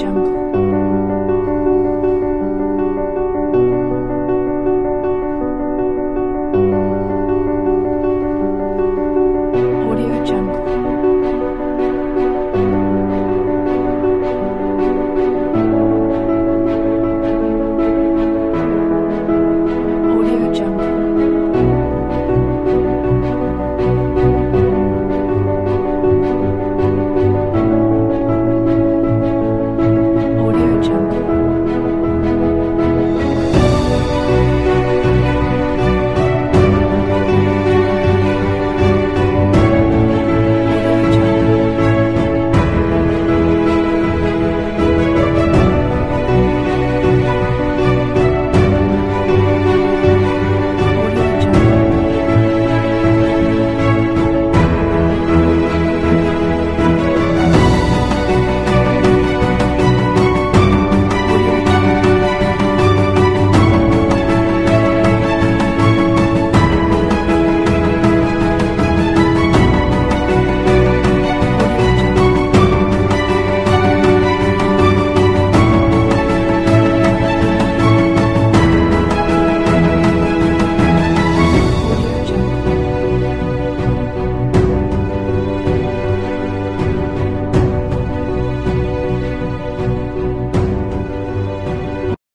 江空。